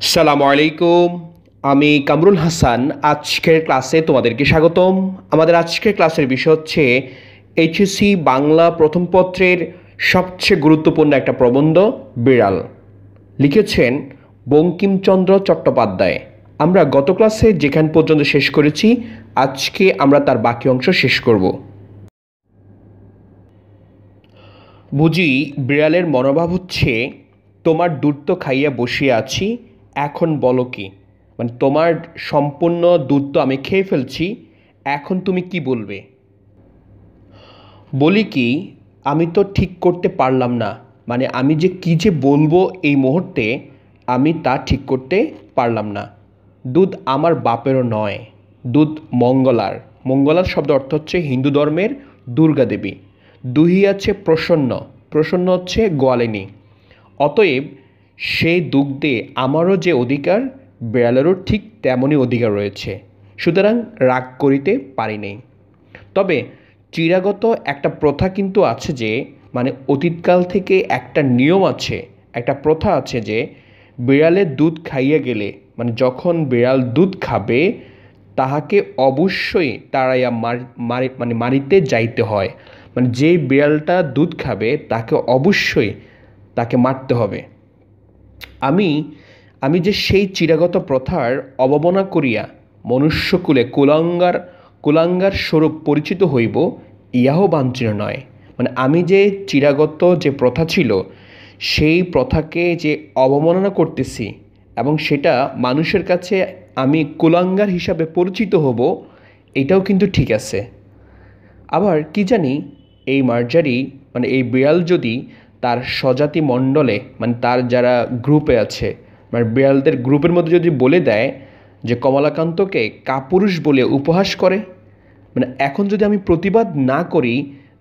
সালামু আলাইকুম। আমি কামরুল হাসান। আজকের ক্লাসে তোমাদেরকে স্বাগতম। আমাদের আজকের ক্লাসের বিষয় হচ্ছে এইচএসসি বাংলা প্রথম পত্রের সবচেয়ে গুরুত্বপূর্ণ একটা প্রবন্ধ, বিড়াল। লিখেছেন বঙ্কিমচন্দ্র চট্টোপাধ্যায়। আমরা গত ক্লাসে যেখান পর্যন্ত শেষ করেছি, আজকে আমরা তার বাকি অংশ শেষ করব। বুঝি বিড়ালের মনোভাব হচ্ছে, তোমার দুধ তো খাইয়া বসিয়া আছি এখন বলো কি? মানে তোমার সম্পূর্ণ দুধ তো আমি খেয়ে ফেলছি, এখন তুমি কি বলবে? বলি কি, আমি তো ঠিক করতে পারলাম না। মানে আমি যে কী যে বলব এই মুহূর্তে, আমি তা ঠিক করতে পারলাম না। দুধ আমার বাপেরও নয়, দুধ মঙ্গলার। মঙ্গলার শব্দ অর্থ হচ্ছে হিন্দু ধর্মের দুর্গা দেবী। দুহি আছে প্রসন্ন প্রসন্ন হচ্ছে গোয়ালিনী। অতএব সেই দুগ্ধে আমারও যে অধিকার, বিড়ালেরও ঠিক তেমনই অধিকার রয়েছে। সুতরাং রাগ করিতে পারি নেই। তবে চিরাগত একটা প্রথা কিন্তু আছে যে মানে অতীতকাল থেকে একটা নিয়ম আছে, একটা প্রথা আছে যে, বিড়ালের দুধ খাইয়ে গেলে মানে যখন বিড়াল দুধ খাবে, তাহাকে অবশ্যই তাড়াইয়া মারি মানে মারিতে যাইতে হয়। মানে যে বিড়ালটা দুধ খাবে, তাকে অবশ্যই তাকে মারতে হবে। আমি আমি যে সেই চিরাগত প্রথার অবমাননা করিয়া মনুষ্যকুলে কুলাঙ্গার কুলাঙ্গার স্বরূপ পরিচিত হইব, ইহাও বাঞ্ছনীয় নয়। মানে আমি যে চিরাগত যে প্রথা ছিল, সেই প্রথাকে যে অবমাননা করতেছি এবং সেটা মানুষের কাছে আমি কুলাঙ্গার হিসাবে পরিচিত হব, এটাও কিন্তু ঠিক আছে। আবার কি জানি, এই মার্জারি মানে এই বিড়াল যদি তার স্বজাতি মণ্ডলে মানে তার যারা গ্রুপে আছে মানে বিড়ালদের গ্রুপের মধ্যে যদি বলে দেয় যে কমলাকান্তকে কাপুরুষ বলে উপহাস করে মানে এখন যদি আমি প্রতিবাদ না করি,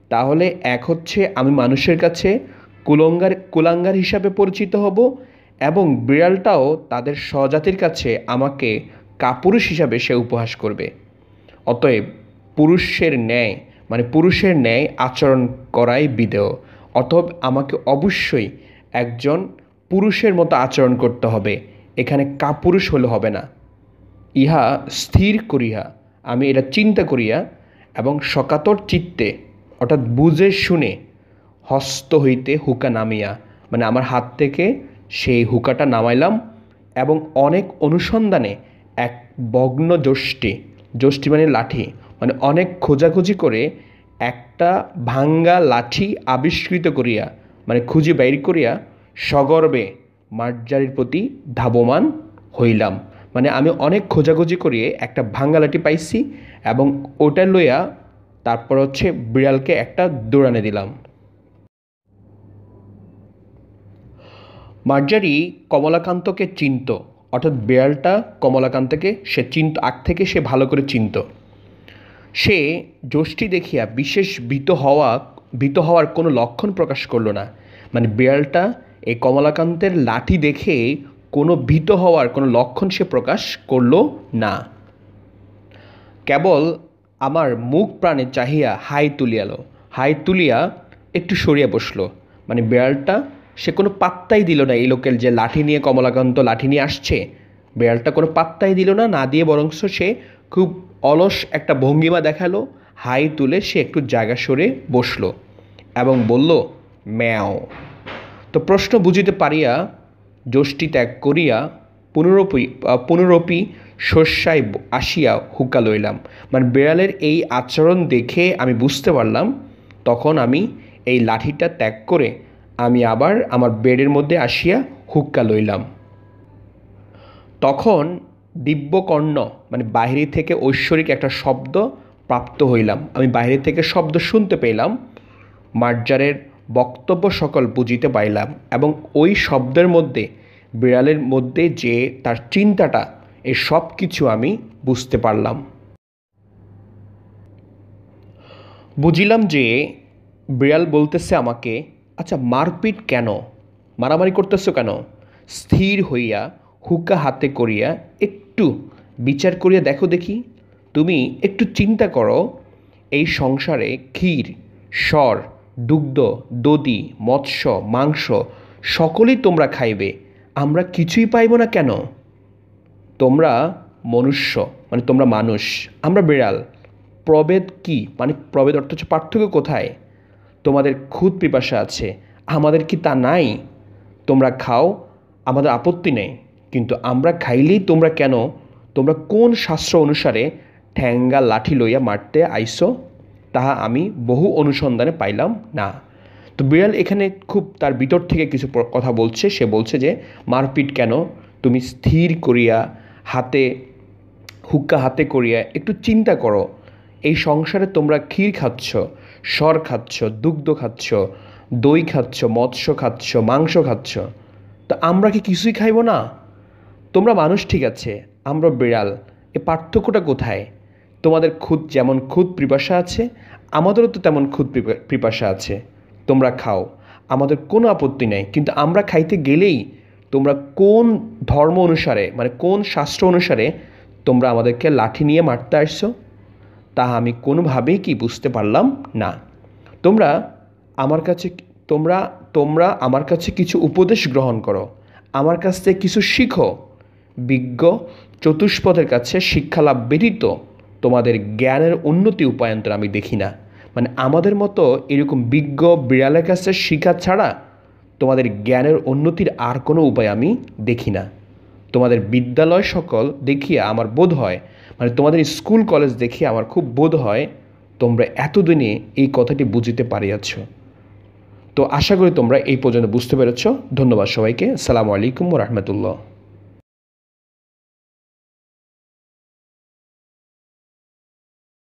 তাহলে এক হচ্ছে আমি মানুষের কাছে কুলঙ্গার, কুলাঙ্গার হিসাবে পরিচিত হব এবং বিড়ালটাও তাদের স্বজাতির কাছে আমাকে কাপুরুষ হিসাবে সে উপহাস করবে। অতএব পুরুষের ন্যায় মানে পুরুষের ন্যায় আচরণ করাই বিদেয় অতএব আমাকে অবশ্যই একজন পুরুষের মতো আচরণ করতে হবে। এখানে কাপুরুষ হলে হবে না। ইহা স্থির করিয়া, আমি এটা চিন্তা করিয়া এবং সকাতর চিত্তে, অর্থাৎ বুঝে শুনে হস্ত হইতে হুকা নামিয়া মানে আমার হাত থেকে সেই হুকাটা নামাইলাম এবং অনেক অনুসন্ধানে এক বগ্ন যষ্টি যষ্টি মানে লাঠি মানে অনেক খোঁজাখুঁজি করে একটা ভাঙ্গা লাঠি আবিষ্কৃত করিয়া মানে খুঁজে বাইর করিয়া সগর্বে মার্জারির প্রতি ধাবমান হইলাম। মানে আমি অনেক খোঁজাখুঁজি করিয়ে একটা ভাঙ্গা লাঠি পাইছি এবং ওটা লইয়া তারপর হচ্ছে বিড়ালকে একটা দৌড়ানে দিলাম। মার্জারি কমলাকান্তকে চিনত, অর্থাৎ বিড়ালটা কমলাকান্তকে সে চিন্ত, আগ থেকে সে ভালো করে চিনত। সে যষ্টি দেখিয়া বিশেষ ভীত হওয়া, ভীত হওয়ার কোনো লক্ষণ প্রকাশ করল না। মানে বিড়ালটা এই কমলাকান্তের লাঠি দেখে কোনো ভীত হওয়ার কোনো লক্ষণ সে প্রকাশ করল না। কেবল আমার মুখ প্রাণে চাহিয়া হাই তুলিয়ালো। হাই তুলিয়া একটু সরিয়া বসল। মানে বিড়ালটা সে কোনো পাত্তাই দিল না এই লোকের যে লাঠি নিয়ে কমলাকান্ত লাঠি নিয়ে আসছে। বিড়ালটা কোনো পাত্তাই দিল না না দিয়ে বরংস সে খুব অলস একটা ভঙ্গিমা দেখাল, হাই তুলে সে একটু জায়গা সরে বসল এবং বলল, ম্যাও। তো প্রশ্ন বুঝিতে পারিয়া, যষ্টি ত্যাগ করিয়া পুনরপি পুনরপি শস্যায় আসিয়া হুকা লইলাম। মানে বিড়ালের এই আচরণ দেখে আমি বুঝতে পারলাম, তখন আমি এই লাঠিটা ত্যাগ করে আমি আবার আমার বেডের মধ্যে আসিয়া হুক্কা লইলাম। তখন দিব্যকর্ণ মানে বাহিরে থেকে ঐশ্বরিক একটা শব্দ প্রাপ্ত হইলাম। আমি বাইরে থেকে শব্দ শুনতে পেলাম, মার্জারের বক্তব্য সকল বুঝিতে পাইলাম এবং ওই শব্দের মধ্যে, বিড়ালের মধ্যে যে তার চিন্তাটা, এ সব কিছু আমি বুঝতে পারলাম। বুঝিলাম যে, বিড়াল বলতেছে আমাকে আচ্ছা মারপিট কেন? মারামারি করতেছো কেন? স্থির হইয়া হুকা হাতে করিয়া একটু বিচার করিয়া দেখো দেখি। তুমি একটু চিন্তা করো, এই সংসারে ক্ষীর স্বর দুগ্ধ, দধি, মৎস্য, মাংস সকলেই তোমরা খাইবে, আমরা কিছুই পাইব না কেন? তোমরা মনুষ্য মানে তোমরা মানুষ, আমরা বিড়াল। প্রভেদ কি? মানে প্রভেদ অর্থ হচ্ছে পার্থক্য কোথায়? তোমাদের খুদ পিপাসা আছে, আমাদের কি তা নাই? তোমরা খাও, আমাদের আপত্তি নেই। কিন্তু আমরা খাইলেই তোমরা কেন? তোমরা কোন শাস্ত্র অনুসারে ঠ্যাঙ্গা লাঠি লইয়া মারতে আইসো? তাহা আমি বহু অনুসন্ধানে পাইলাম না। তো বিড়াল এখানে খুব তার ভিতর থেকে কিছু কথা বলছে। সে বলছে যে, মারপিট কেন? তুমি স্থির করিয়া হাতে, হুক্কা হাতে করিয়া একটু চিন্তা করো। এই সংসারে তোমরা ক্ষীর খাচ্ছ, সর খাচ্ছ, দুগ্ধ খাচ্ছ, দই খাচ্ছ, মৎস্য খাচ্ছ, মাংস খাচ্ছ। তো আমরা কি কিছুই খাইব না? তোমরা মানুষ ঠিক আছে, আমরা বিড়াল। এ পার্থক্যটা কোথায়? তোমাদের খুদ যেমন খুদ পিপাসা আছে, আমাদেরও তো তেমন খুদ পিপা- পিপাসা আছে। তোমরা খাও। আমাদের কোনো আপত্তি নেই, কিন্তু আমরা খাইতে গেলেই তোমরা কোন ধর্ম অনুসারে মানে কোন শাস্ত্র অনুসারে তোমরা আমাদেরকে লাঠি নিয়ে মারতে আসছো? তাহা আমি কোনোভাবেই কি বুঝতে পারলাম না। তোমরা আমার কাছে, তোমরা তোমরা আমার কাছে কিছু উপদেশ গ্রহণ করো। আমার কাছ থেকে কিছু শিখো। বিজ্ঞ চতুষ্পদের কাছে শিক্ষালাভ ব্যতীত তোমাদের জ্ঞানের উন্নতি উপায়ন্তর আমি দেখি না। মানে আমাদের মতো এরকম বিজ্ঞ বিড়ালের কাছে শিক্ষা ছাড়া তোমাদের জ্ঞানের উন্নতির আর কোনো উপায় আমি দেখি না। তোমাদের বিদ্যালয় সকল দেখিয়া আমার বোধ হয় মানে তোমাদের স্কুল কলেজ দেখিয়ে আমার খুব বোধ হয়, তোমরা এতদিনে এই কথাটি বুঝিতে পারিয়াছ। তো আশা করি তোমরা এই পর্যন্ত বুঝতে পেরেছ। ধন্যবাদ সবাইকে। সালামু আলাইকুম রহমতুল্লাহ।